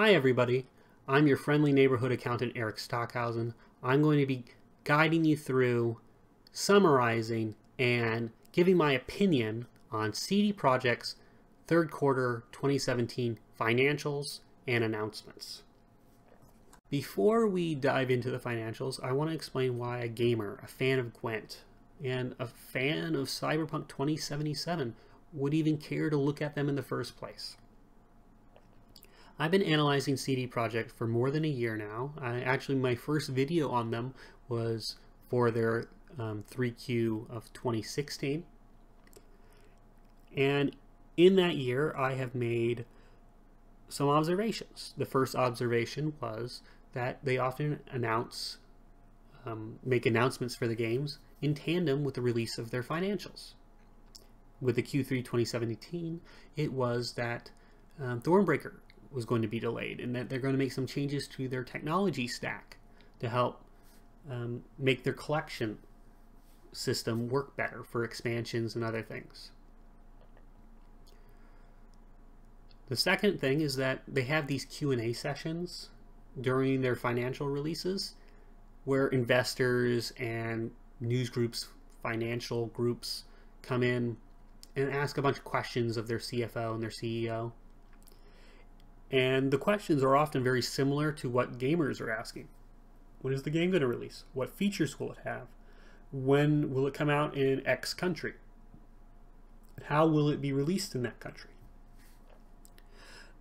Hi everybody, I'm your friendly neighborhood accountant Eric Stockhausen. I'm going to be guiding you through, summarizing, and giving my opinion on CD Projekt's third quarter 2017 financials and announcements. Before we dive into the financials, I want to explain why a gamer, a fan of Gwent, and a fan of Cyberpunk 2077 would even care to look at them in the first place. I've been analyzing CD Projekt for more than a year now. I, actually, my first video on them was for their um, 3Q of 2016. And in that year, I have made some observations. The first observation was that they often announce, um, make announcements for the games in tandem with the release of their financials. With the Q3 2017, it was that um, Thronebreaker was going to be delayed and that they're going to make some changes to their technology stack to help um, make their collection system work better for expansions and other things. The second thing is that they have these Q&A sessions during their financial releases where investors and news groups, financial groups come in and ask a bunch of questions of their CFO and their CEO. And the questions are often very similar to what gamers are asking. When is the game going to release? What features will it have? When will it come out in X country? How will it be released in that country?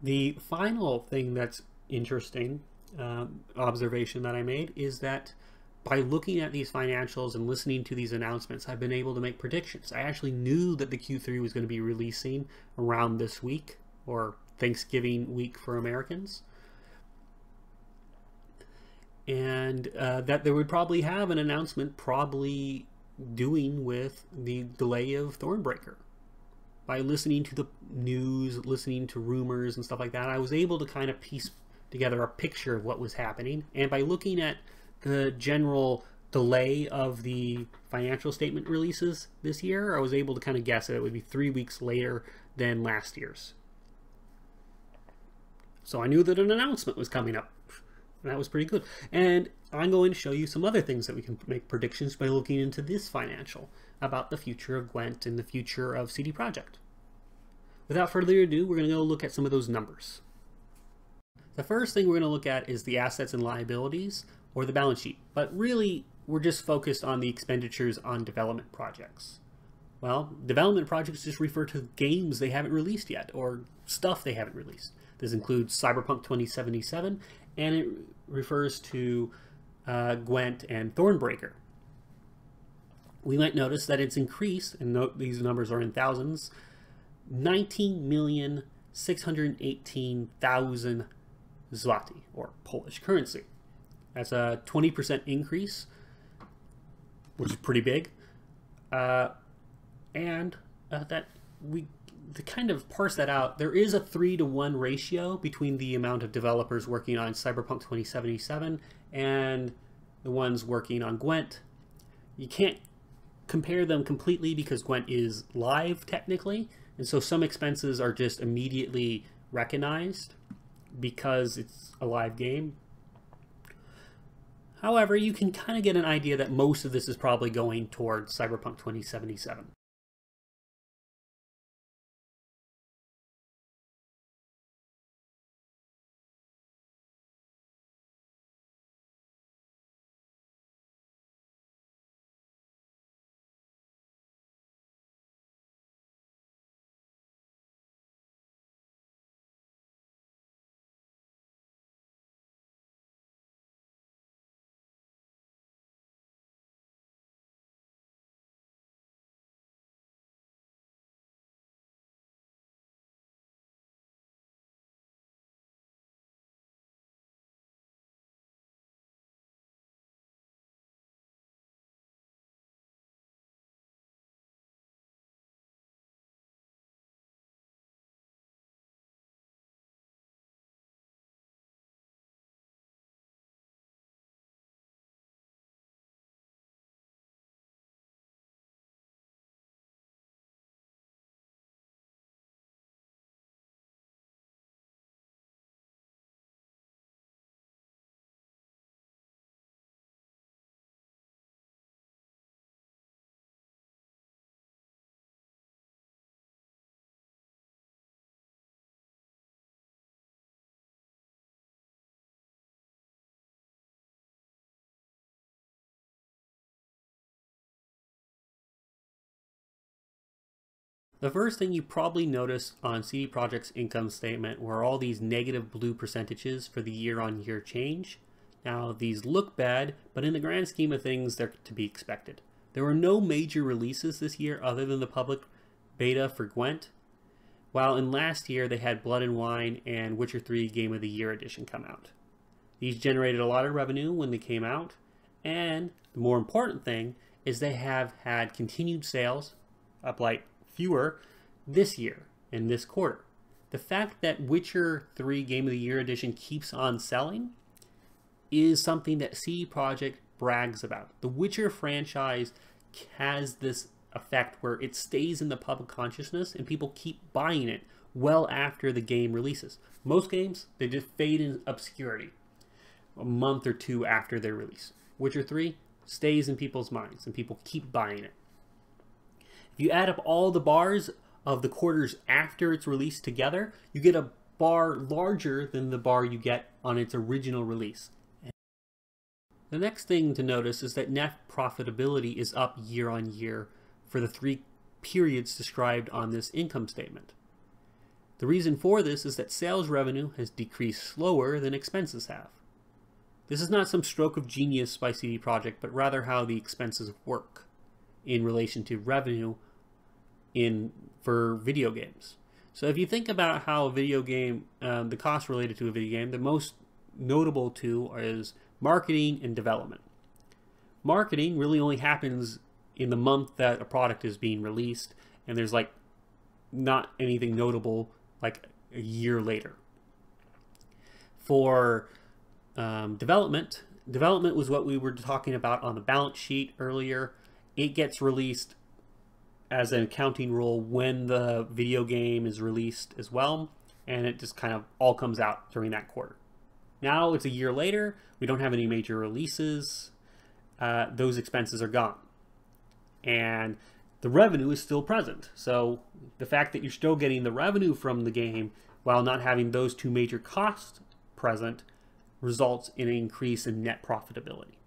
The final thing that's interesting um, observation that I made is that by looking at these financials and listening to these announcements, I've been able to make predictions. I actually knew that the Q3 was going to be releasing around this week or Thanksgiving week for Americans. And uh, that they would probably have an announcement, probably doing with the delay of Thronebreaker. By listening to the news, listening to rumors and stuff like that, I was able to kind of piece together a picture of what was happening. And by looking at the general delay of the financial statement releases this year, I was able to kind of guess that it would be three weeks later than last year's. So I knew that an announcement was coming up. And That was pretty good. And I'm going to show you some other things that we can make predictions by looking into this financial about the future of Gwent and the future of CD Projekt. Without further ado, we're going to go look at some of those numbers. The first thing we're going to look at is the assets and liabilities or the balance sheet, but really we're just focused on the expenditures on development projects. Well, development projects just refer to games they haven't released yet or stuff they haven't released. This includes Cyberpunk 2077 and it refers to uh, Gwent and Thronebreaker. We might notice that it's increased, and note these numbers are in thousands, 19,618,000 zloty, or Polish currency. That's a 20% increase, which is pretty big. Uh, and uh, that we to kind of parse that out, there is a three to one ratio between the amount of developers working on Cyberpunk 2077 and the ones working on Gwent. You can't compare them completely because Gwent is live technically, and so some expenses are just immediately recognized because it's a live game. However, you can kind of get an idea that most of this is probably going towards Cyberpunk 2077. The first thing you probably noticed on CD Projekt's income statement were all these negative blue percentages for the year-on-year -year change. Now, these look bad, but in the grand scheme of things, they're to be expected. There were no major releases this year other than the public beta for Gwent, while in last year they had Blood and Wine and Witcher 3 Game of the Year edition come out. These generated a lot of revenue when they came out, and the more important thing is they have had continued sales, up like fewer, this year in this quarter. The fact that Witcher 3 Game of the Year edition keeps on selling is something that CD Projekt brags about. The Witcher franchise has this effect where it stays in the public consciousness and people keep buying it well after the game releases. Most games, they just fade in obscurity a month or two after their release. Witcher 3 stays in people's minds and people keep buying it. You add up all the bars of the quarters after its release together, you get a bar larger than the bar you get on its original release. The next thing to notice is that net profitability is up year on year for the three periods described on this income statement. The reason for this is that sales revenue has decreased slower than expenses have. This is not some stroke of genius by CD Projekt, but rather how the expenses work in relation to revenue in for video games. So if you think about how a video game, um, the cost related to a video game, the most notable two is marketing and development. Marketing really only happens in the month that a product is being released, and there's like not anything notable like a year later. For um, development, development was what we were talking about on the balance sheet earlier. It gets released as an accounting rule when the video game is released as well, and it just kind of all comes out during that quarter. Now it's a year later, we don't have any major releases, uh, those expenses are gone. And the revenue is still present. So the fact that you're still getting the revenue from the game while not having those two major costs present results in an increase in net profitability.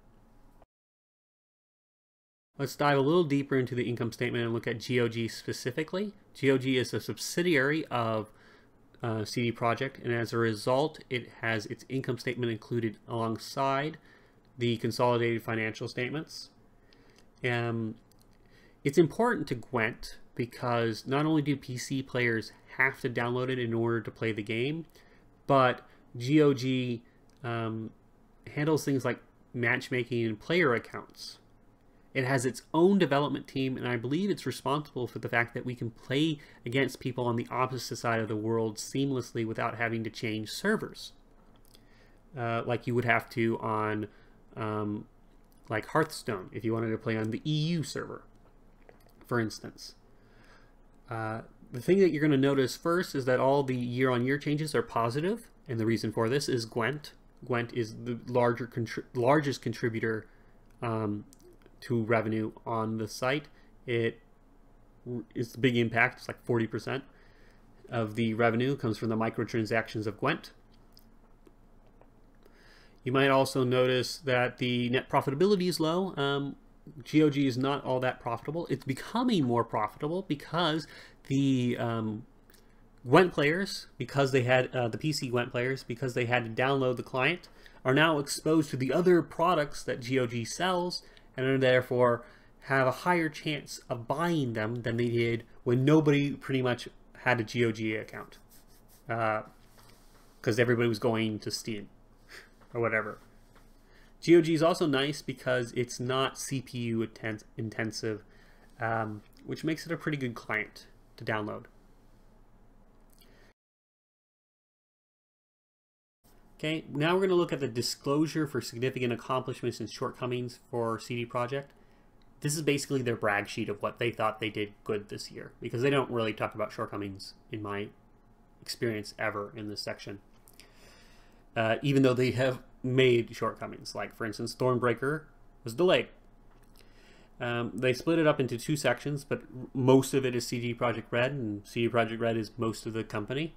Let's dive a little deeper into the income statement and look at GOG specifically. GOG is a subsidiary of uh, CD Projekt, and as a result, it has its income statement included alongside the consolidated financial statements. Um, it's important to Gwent because not only do PC players have to download it in order to play the game, but GOG um, handles things like matchmaking and player accounts. It has its own development team, and I believe it's responsible for the fact that we can play against people on the opposite side of the world seamlessly without having to change servers, uh, like you would have to on um, like Hearthstone if you wanted to play on the EU server, for instance. Uh, the thing that you're going to notice first is that all the year-on-year -year changes are positive, and the reason for this is Gwent. Gwent is the larger contri largest contributor um, to revenue on the site. It is a big impact. It's like 40% of the revenue comes from the microtransactions of Gwent. You might also notice that the net profitability is low. Um, GOG is not all that profitable. It's becoming more profitable because the um, Gwent players, because they had uh, the PC Gwent players, because they had to download the client, are now exposed to the other products that GOG sells and therefore have a higher chance of buying them than they did when nobody pretty much had a GOG account. Because uh, everybody was going to Steam or whatever. GOG is also nice because it's not CPU intensive, um, which makes it a pretty good client to download. Okay, now we're going to look at the disclosure for significant accomplishments and shortcomings for CD Projekt. This is basically their brag sheet of what they thought they did good this year, because they don't really talk about shortcomings in my experience ever in this section. Uh, even though they have made shortcomings, like for instance, Thronebreaker was delayed. Um, they split it up into two sections, but most of it is CD Projekt Red, and CD Projekt Red is most of the company,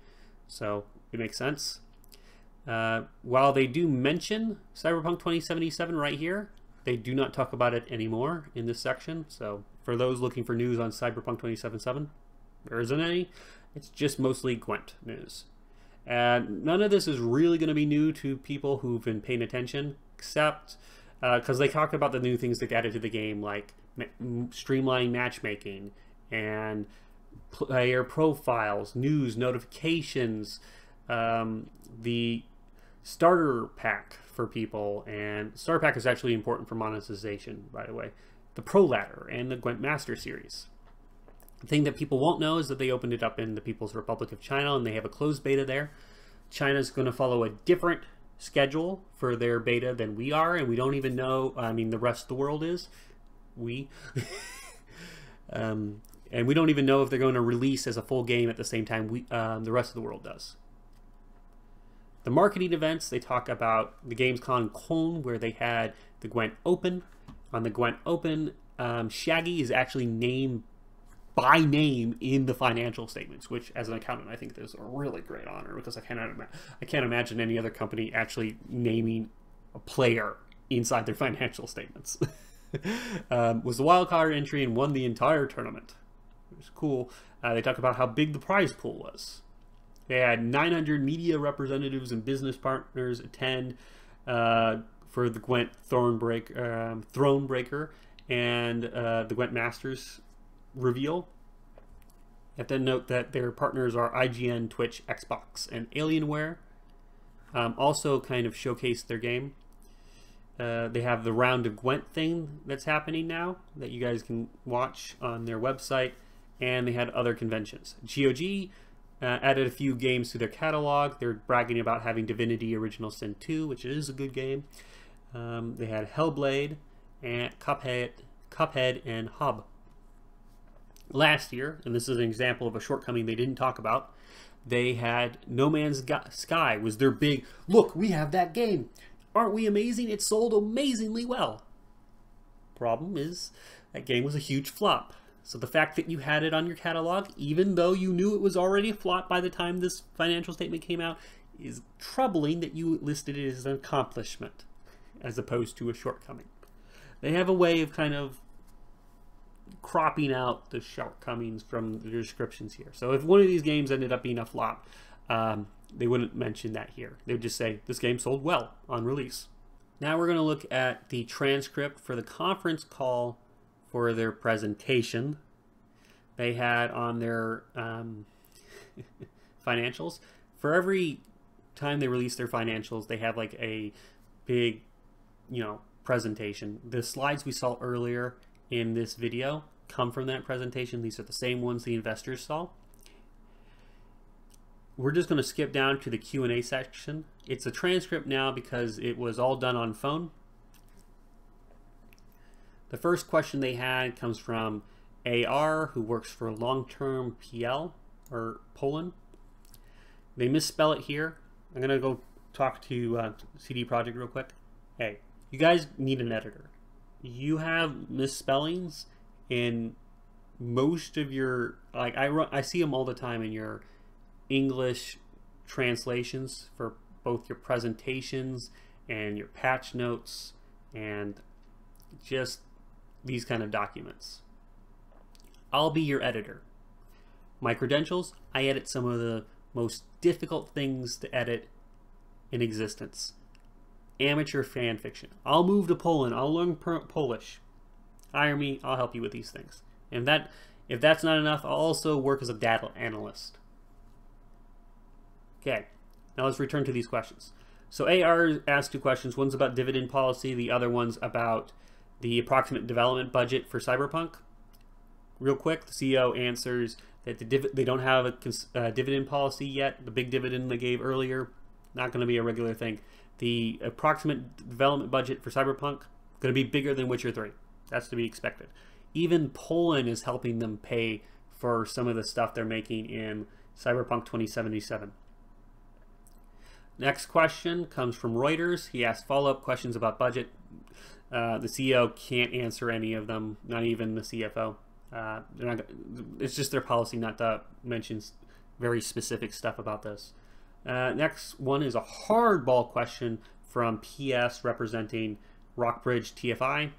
so it makes sense. Uh, while they do mention Cyberpunk 2077 right here, they do not talk about it anymore in this section. So for those looking for news on Cyberpunk 2077, There isn't any. It's just mostly Gwent news. And none of this is really going to be new to people who've been paying attention, except because uh, they talk about the new things that added to the game, like streamlining matchmaking and player profiles, news, notifications, um, the starter pack for people, and starter pack is actually important for monetization, by the way. The Pro Ladder and the Gwent Master Series. The thing that people won't know is that they opened it up in the People's Republic of China and they have a closed beta there. China's going to follow a different schedule for their beta than we are, and we don't even know, I mean, the rest of the world is. We. um, and we don't even know if they're going to release as a full game at the same time we, um, the rest of the world does. The marketing events, they talk about the Gamescom Cologne, where they had the Gwent Open. On the Gwent Open, um, Shaggy is actually named by name in the financial statements, which, as an accountant, I think is a really great honor because I cannot I can't imagine any other company actually naming a player inside their financial statements. um, was the wild card entry and won the entire tournament. It was cool. Uh, they talk about how big the prize pool was. They had 900 media representatives and business partners attend uh, for the Gwent um, Thronebreaker and uh, the Gwent Masters reveal. You have to note that their partners are IGN, Twitch, Xbox, and Alienware. Um, also, kind of showcased their game. Uh, they have the Round of Gwent thing that's happening now that you guys can watch on their website, and they had other conventions. GOG uh, added a few games to their catalog. They're bragging about having Divinity Original Sin 2, which is a good game. Um, they had Hellblade and Cuphead, Cuphead and Hob last year, and this is an example of a shortcoming they didn't talk about, they had No Man's Sky was their big, look, we have that game. Aren't we amazing? It sold amazingly well. Problem is, that game was a huge flop. So the fact that you had it on your catalog, even though you knew it was already a flop by the time this financial statement came out, is troubling that you listed it as an accomplishment as opposed to a shortcoming. They have a way of kind of cropping out the shortcomings from the descriptions here. So if one of these games ended up being a flop, um, they wouldn't mention that here. They would just say this game sold well on release. Now we're going to look at the transcript for the conference call for their presentation. They had on their um, financials. For every time they release their financials, they have like a big, you know, presentation. The slides we saw earlier in this video come from that presentation. These are the same ones the investors saw. We're just going to skip down to the Q&A section. It's a transcript now because it was all done on phone. The first question they had comes from AR, who works for long-term PL, or Poland. They misspell it here. I'm going to go talk to uh, CD Projekt real quick. Hey, you guys need an editor you have misspellings in most of your like I run, I see them all the time in your English translations for both your presentations and your patch notes and just these kind of documents. I'll be your editor. My credentials, I edit some of the most difficult things to edit in existence amateur fan fiction. I'll move to Poland. I'll learn Polish. Hire me. I'll help you with these things. And that, if that's not enough, I'll also work as a data analyst. Okay, now let's return to these questions. So AR asked two questions. One's about dividend policy. The other one's about the approximate development budget for Cyberpunk. Real quick, the CEO answers that the they don't have a uh, dividend policy yet. The big dividend they gave earlier, not going to be a regular thing the approximate development budget for Cyberpunk going to be bigger than Witcher 3. That's to be expected. Even Poland is helping them pay for some of the stuff they're making in Cyberpunk 2077. Next question comes from Reuters. He asked follow-up questions about budget. Uh, the CEO can't answer any of them, not even the CFO. Uh, not, it's just their policy not to mention very specific stuff about this. Uh, next one is a hardball question from PS representing Rockbridge TFI.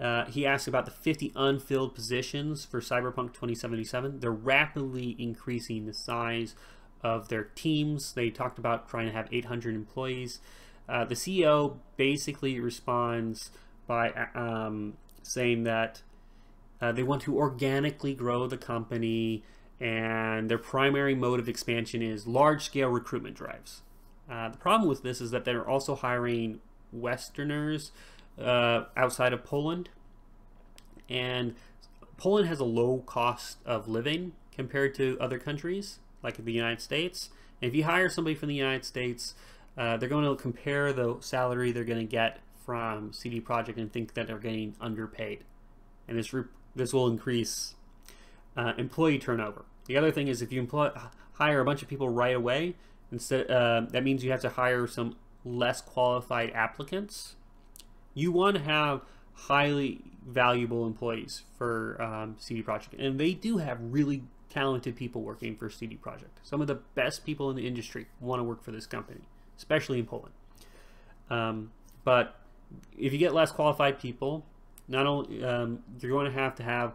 Uh, he asked about the 50 unfilled positions for Cyberpunk 2077. They're rapidly increasing the size of their teams. They talked about trying to have 800 employees. Uh, the CEO basically responds by um, saying that uh, they want to organically grow the company and their primary mode of expansion is large scale recruitment drives. Uh, the problem with this is that they're also hiring Westerners uh, outside of Poland, and Poland has a low cost of living compared to other countries like the United States. And if you hire somebody from the United States, uh, they're going to compare the salary they're going to get from CD Projekt and think that they're getting underpaid, and this this will increase uh, employee turnover. The other thing is if you employ, hire a bunch of people right away, instead uh, that means you have to hire some less qualified applicants. You want to have highly valuable employees for um, CD Projekt, and they do have really talented people working for CD Projekt. Some of the best people in the industry want to work for this company, especially in Poland. Um, but if you get less qualified people, not only um, you're going to have to have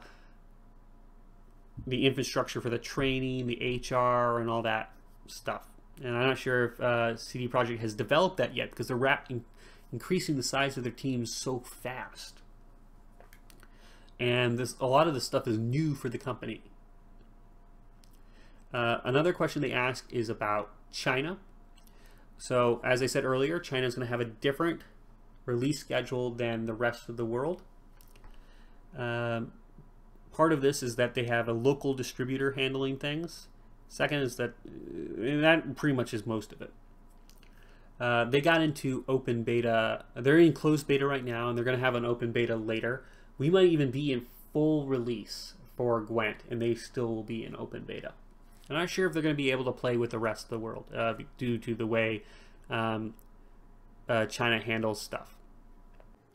the infrastructure for the training, the HR, and all that stuff. And I'm not sure if uh, CD Projekt has developed that yet because they're increasing the size of their teams so fast. And this, a lot of this stuff is new for the company. Uh, another question they ask is about China. So, as I said earlier, China is going to have a different release schedule than the rest of the world. Um, part of this is that they have a local distributor handling things. Second is that that pretty much is most of it. Uh, they got into open beta. They're in closed beta right now, and they're going to have an open beta later. We might even be in full release for Gwent, and they still will be in open beta. I'm not sure if they're going to be able to play with the rest of the world uh, due to the way um, uh, China handles stuff.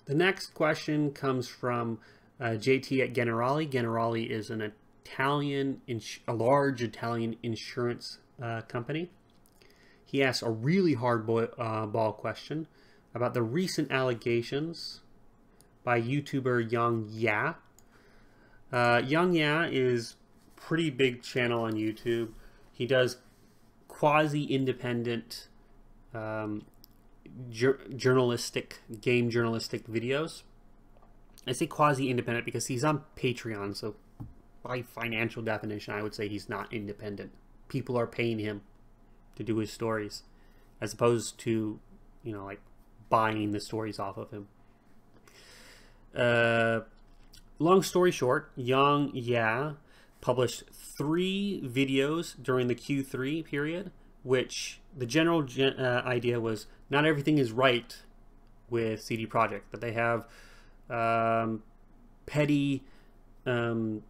The next question comes from uh, JT at Generali. Generali is an Italian, a large Italian insurance uh, company. He asks a really hard boy, uh, ball question about the recent allegations by YouTuber YongYea. Uh, YongYea is pretty big channel on YouTube. He does quasi-independent um, journalistic, game journalistic videos. I say quasi-independent because he's on Patreon, so by financial definition, I would say he's not independent. People are paying him to do his stories, as opposed to, you know, like buying the stories off of him. Uh, long story short, YongYea published three videos during the Q3 period, which the general gen uh, idea was not everything is right with CD Projekt, that they have um, petty um,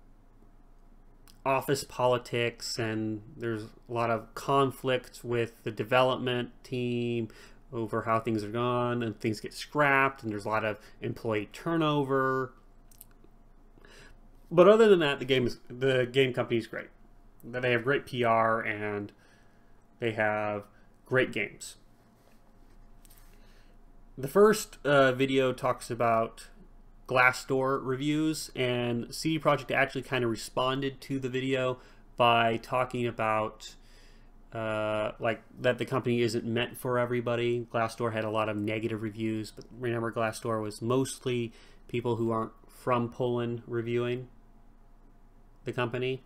office politics, and there's a lot of conflict with the development team over how things are gone, and things get scrapped, and there's a lot of employee turnover. But other than that, the game is the game company is great. They have great PR and they have great games. The first uh, video talks about Glassdoor reviews, and CD Projekt actually kind of responded to the video by talking about uh, like that the company isn't meant for everybody. Glassdoor had a lot of negative reviews, but remember Glassdoor was mostly people who aren't from Poland reviewing the company.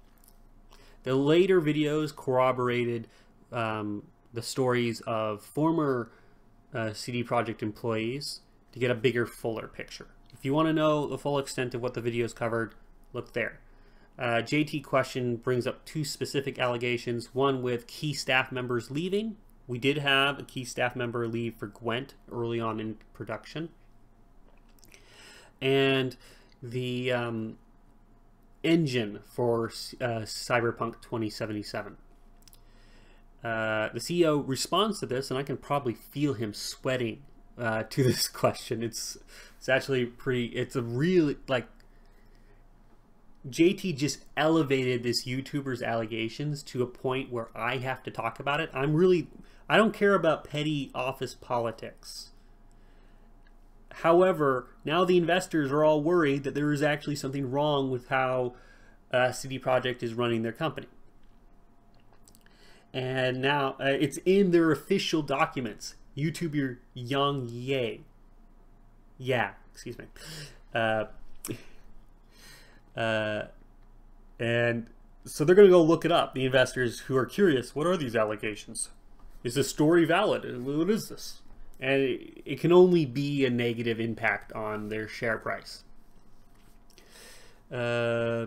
The later videos corroborated um, the stories of former uh, CD Projekt employees to get a bigger, fuller picture. If you want to know the full extent of what the videos covered, look there. Uh, JT question brings up two specific allegations, one with key staff members leaving. We did have a key staff member leave for Gwent early on in production. And the um, engine for uh, Cyberpunk 2077. Uh, the CEO responds to this, and I can probably feel him sweating uh, to this question. It's it's actually pretty. It's a really like JT just elevated this YouTuber's allegations to a point where I have to talk about it. I'm really I don't care about petty office politics. However, now the investors are all worried that there is actually something wrong with how uh, CD Projekt is running their company. And now uh, it's in their official documents. YouTuber Young Ye. Yeah, excuse me. Uh, uh, and so they're going to go look it up. The investors who are curious, what are these allegations? Is this story valid? What is this? And it, can only be a negative impact on their share price. Uh,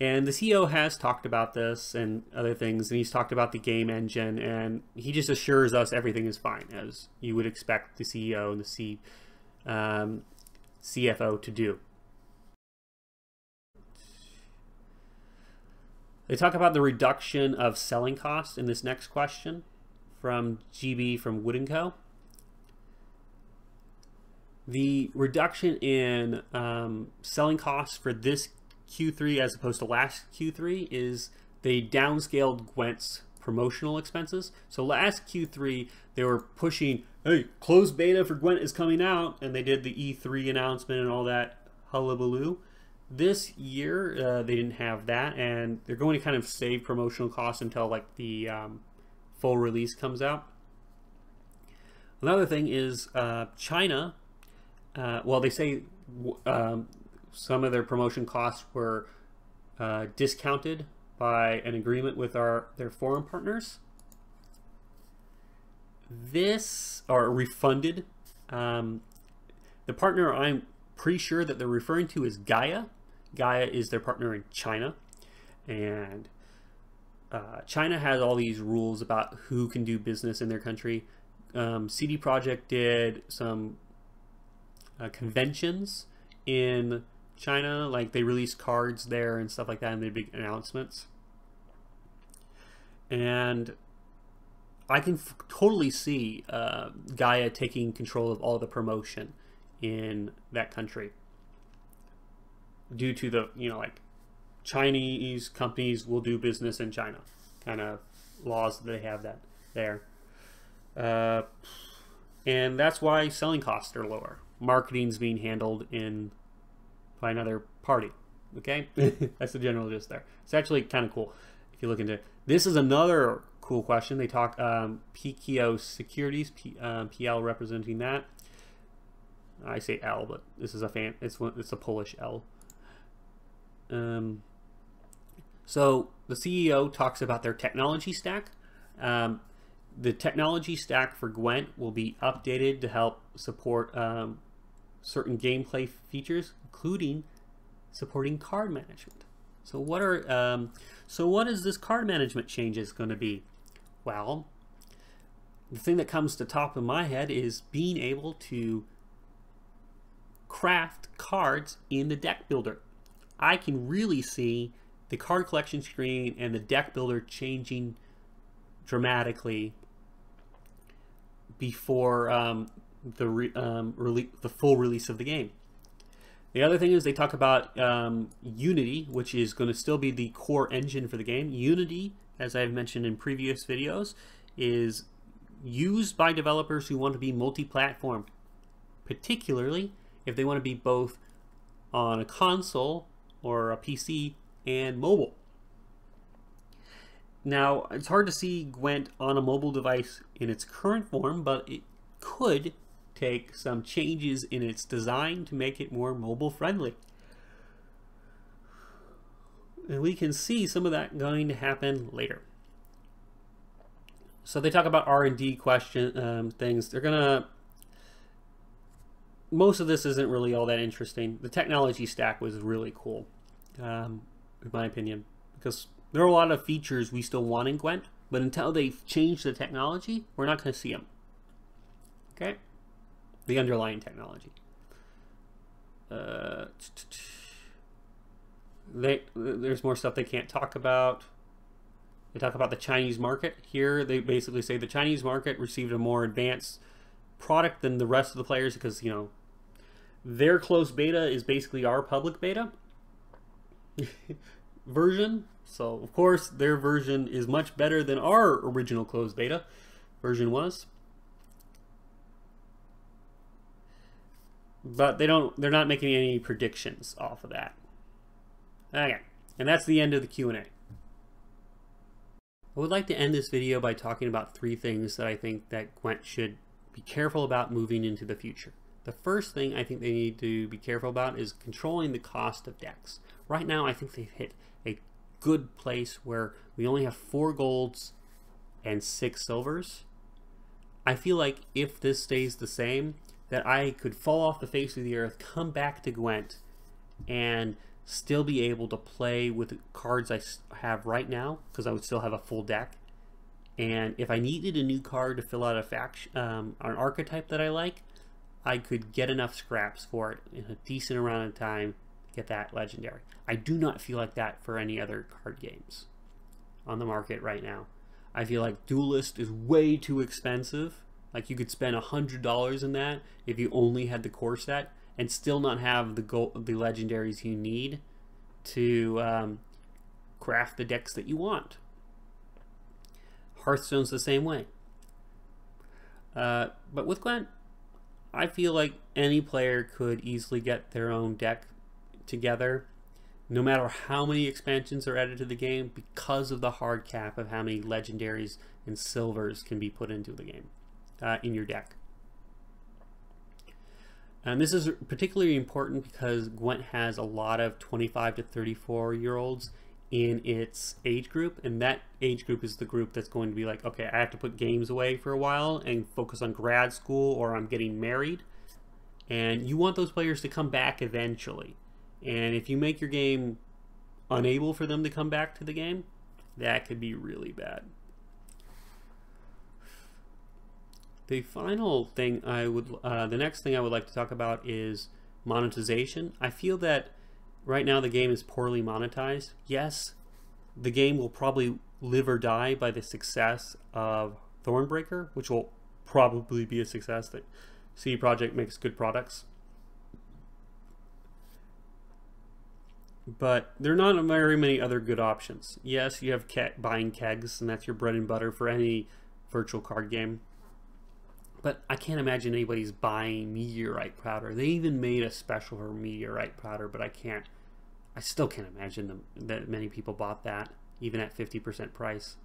and the CEO has talked about this and other things, and he's talked about the game engine, and he just assures us everything is fine, as you would expect the CEO and the C, um, CFO to do. They talk about the reduction of selling costs in this next question from GB from Wood & Co. The reduction in um, selling costs for this Q3 as opposed to last Q3 is they downscaled Gwent's promotional expenses. So last Q3 they were pushing, hey, closed beta for Gwent is coming out, and they did the E3 announcement and all that hullabaloo. This year, uh, they didn't have that, and they're going to kind of save promotional costs until like the um, full release comes out. Another thing is uh, China. Uh, well, they say um, some of their promotion costs were uh, discounted by an agreement with our their foreign partners. This or refunded. Um, the partner I'm pretty sure that they're referring to is Gaia. Gaia is their partner in China. And uh, China has all these rules about who can do business in their country. Um, CD Projekt did some uh, conventions in China, like they release cards there and stuff like that, and they big announcements. And I can totally see uh, Gaia taking control of all the promotion in that country due to the you know like Chinese companies will do business in China kind of laws that they have that there. Uh, and that's why selling costs are lower. Marketing's being handled in by another party. Okay, that's the general gist there. It's actually kind of cool if you look into. It. This is another cool question. They talk um, PKO Securities, P, uh, PL representing that. I say L, but this is a fan. It's it's a Polish L. Um, so the CEO talks about their technology stack. Um, the technology stack for Gwent will be updated to help support um, certain gameplay features, including supporting card management. So what are um, so what is this card management changes going to be? Well, the thing that comes to top of my head is being able to craft cards in the deck builder. I can really see the card collection screen and the deck builder changing dramatically before um, the re um, the full release of the game. The other thing is they talk about um, Unity, which is going to still be the core engine for the game. Unity, as I've mentioned in previous videos, is used by developers who want to be multi-platform, particularly if they want to be both on a console or a PC and mobile. Now, it's hard to see Gwent on a mobile device in its current form, but it could take some changes in its design to make it more mobile friendly. And we can see some of that going to happen later. So they talk about R&D question um, things. They're gonna. Most of this isn't really all that interesting. The technology stack was really cool, um, in my opinion, because there are a lot of features we still want in Gwent, but until they've changed the technology, we're not going to see them. Okay the underlying technology. Uh, they, there's more stuff they can't talk about. They talk about the Chinese market. Here, they basically say the Chinese market received a more advanced product than the rest of the players because, you know, their closed beta is basically our public beta version. So, of course, their version is much better than our original closed beta version was. but they don't. They're not making any predictions off of that. Okay, and that's the end of the Q and A. I would like to end this video by talking about three things that I think that Gwent should be careful about moving into the future. The first thing I think they need to be careful about is controlling the cost of decks. Right now, I think they've hit a good place where we only have four golds and six silvers. I feel like if this stays the same, that I could fall off the face of the earth, come back to Gwent, and still be able to play with the cards I have right now, because I would still have a full deck. And if I needed a new card to fill out a faction, um, an archetype that I like, I could get enough scraps for it in a decent amount of time get that legendary. I do not feel like that for any other card games on the market right now. I feel like Duelyst is way too expensive. Like you could spend a hundred dollars in that if you only had the core set and still not have the gold, the legendaries you need to um, craft the decks that you want. Hearthstone's the same way. Uh, but with Gwent, I feel like any player could easily get their own deck together no matter how many expansions are added to the game because of the hard cap of how many legendaries and silvers can be put into the game uh, in your deck. And this is particularly important because Gwent has a lot of 25 to 34 year olds in its age group and that age group is the group that's going to be like okay I have to put games away for a while and focus on grad school or I'm getting married and you want those players to come back eventually and if you make your game unable for them to come back to the game, that could be really bad. The final thing I would, uh, the next thing I would like to talk about is monetization. I feel that right now the game is poorly monetized. Yes, the game will probably live or die by the success of Thronebreaker, which will probably be a success that CD Projekt makes good products. But there are not very many other good options. Yes, you have ke buying kegs, and that's your bread and butter for any virtual card game. But I can't imagine anybody's buying meteorite powder. They even made a special for meteorite powder, but I can't. I still can't imagine them, that many people bought that, even at 50% price.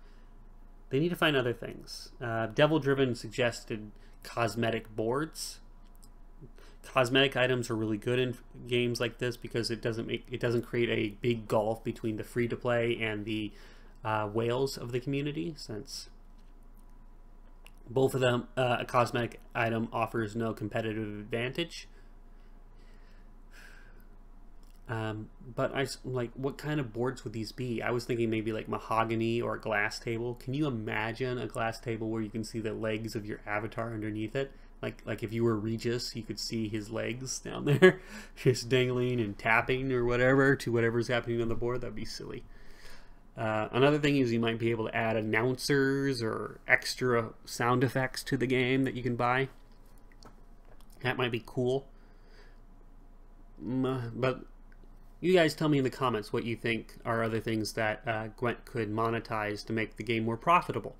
They need to find other things. Uh, Devil Driven suggested cosmetic boards cosmetic items are really good in games like this because it doesn't make it doesn't create a big gulf between the free to play and the uh, whales of the community since both of them uh, a cosmetic item offers no competitive advantage um, but I like what kind of boards would these be? I was thinking maybe like mahogany or a glass table. Can you imagine a glass table where you can see the legs of your avatar underneath it? Like like if you were Regis, you could see his legs down there, just dangling and tapping or whatever to whatever's happening on the board. That'd be silly. Uh, another thing is you might be able to add announcers or extra sound effects to the game that you can buy. That might be cool. Mm, but you guys tell me in the comments what you think are other things that uh, Gwent could monetize to make the game more profitable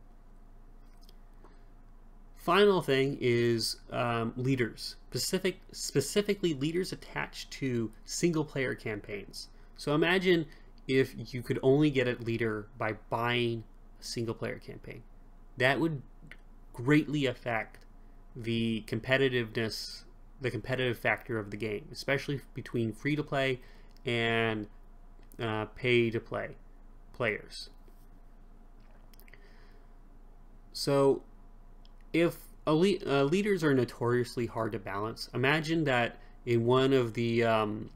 final thing is um, leaders, specific, specifically leaders attached to single player campaigns. So imagine if you could only get a leader by buying a single player campaign. That would greatly affect the competitiveness, the competitive factor of the game, especially between free to play and uh, pay to play players. So if elite, uh, leaders are notoriously hard to balance, imagine that in one of the um,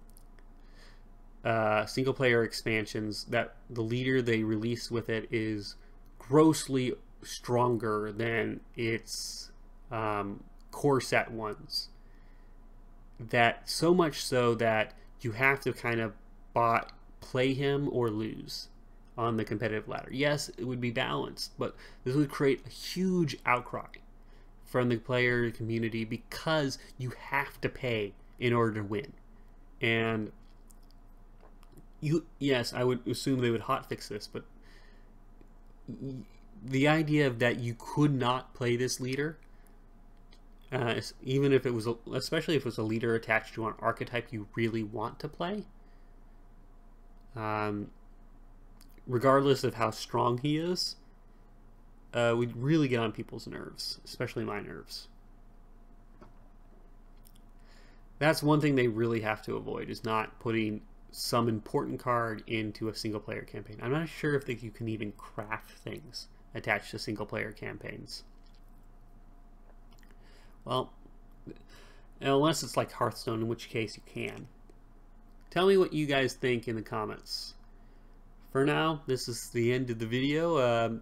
uh, single player expansions, that the leader they release with it is grossly stronger than its um, core set ones. That so much so that you have to kind of bot play him or lose on the competitive ladder. Yes, it would be balanced, but this would create a huge outcry from the player community because you have to pay in order to win. And you yes, I would assume they would hotfix this, but the idea of that you could not play this leader uh, even if it was, a, especially if it was a leader attached to an archetype you really want to play. Um, regardless of how strong he is, uh, would really get on people's nerves, especially my nerves. That's one thing they really have to avoid is not putting some important card into a single player campaign. I'm not sure if they, you can even craft things attached to single player campaigns. Well, unless it's like Hearthstone, in which case you can. Tell me what you guys think in the comments. For now, this is the end of the video. Um,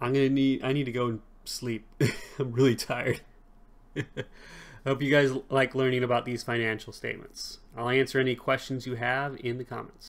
I'm gonna need I need to go and sleep. I'm really tired. I Hope you guys like learning about these financial statements. I'll answer any questions you have in the comments.